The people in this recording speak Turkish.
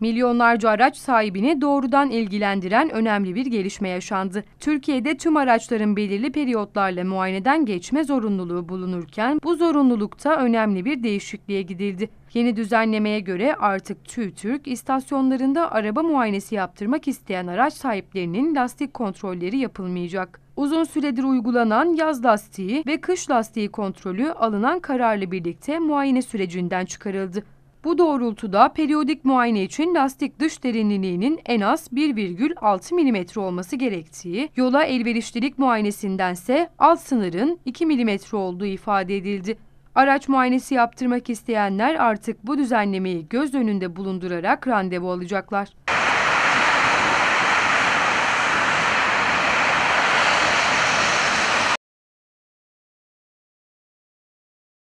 Milyonlarca araç sahibini doğrudan ilgilendiren önemli bir gelişme yaşandı. Türkiye'de tüm araçların belirli periyotlarla muayeneden geçme zorunluluğu bulunurken bu zorunlulukta önemli bir değişikliğe gidildi. Yeni düzenlemeye göre artık TÜİTÜRK istasyonlarında araba muayenesi yaptırmak isteyen araç sahiplerinin lastik kontrolleri yapılmayacak. Uzun süredir uygulanan yaz lastiği ve kış lastiği kontrolü alınan kararla birlikte muayene sürecinden çıkarıldı. Bu doğrultuda periyodik muayene için lastik dış derinliğinin en az 1,6 mm olması gerektiği, yola elverişlilik muayenesindense alt sınırın 2 mm olduğu ifade edildi. Araç muayenesi yaptırmak isteyenler artık bu düzenlemeyi göz önünde bulundurarak randevu alacaklar.